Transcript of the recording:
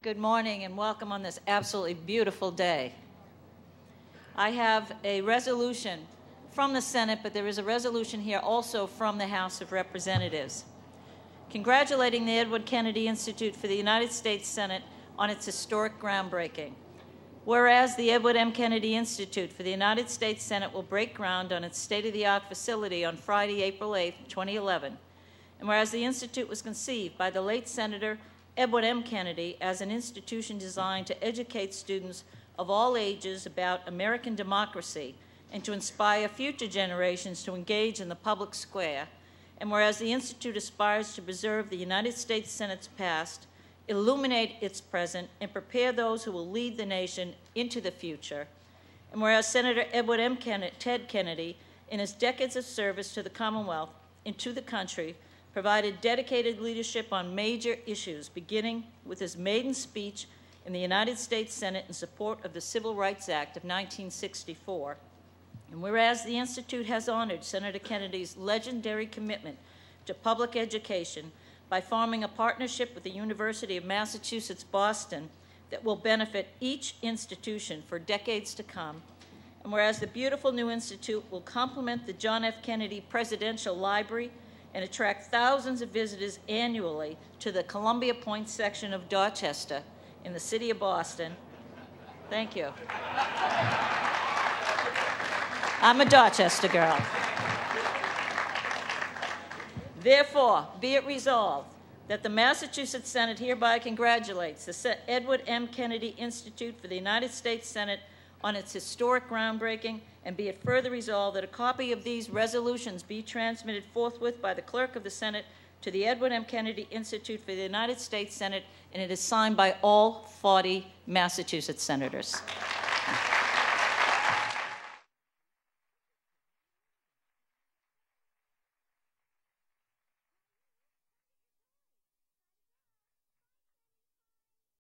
Good morning and welcome on this absolutely beautiful day. I have a resolution from the Senate, but there is a resolution here also from the House of Representatives congratulating the Edward Kennedy Institute for the United States Senate on its historic groundbreaking. Whereas the Edward M. Kennedy Institute for the United States Senate will break ground on its state of the art facility on Friday, April 8, 2011. And whereas the Institute was conceived by the late Senator Edward M. Kennedy as an institution designed to educate students of all ages about American democracy and to inspire future generations to engage in the public square. And whereas the Institute aspires to preserve the United States Senate's past, illuminate its present, and prepare those who will lead the nation into the future. And whereas Senator Edward M. Kennedy, Ted Kennedy, in his decades of service to the Commonwealth and to the country, provided dedicated leadership on major issues, beginning with his maiden speech in the United States Senate in support of the Civil Rights Act of 1964. And whereas the Institute has honored Senator Kennedy's legendary commitment to public education by forming a partnership with the University of Massachusetts Boston that will benefit each institution for decades to come. And whereas the beautiful new institute will complement the John F. Kennedy Presidential Library and attract thousands of visitors annually to the Columbia Point section of Dorchester in the city of Boston. Thank you. I'm a Dorchester girl. Therefore, be it resolved that the Massachusetts Senate hereby congratulates the Edward M. Kennedy Institute for the United States Senate on its historic groundbreaking, and be it further resolved that a copy of these resolutions be transmitted forthwith by the clerk of the Senate to the Edward M. Kennedy Institute for the United States Senate, and it is signed by all 40 Massachusetts senators.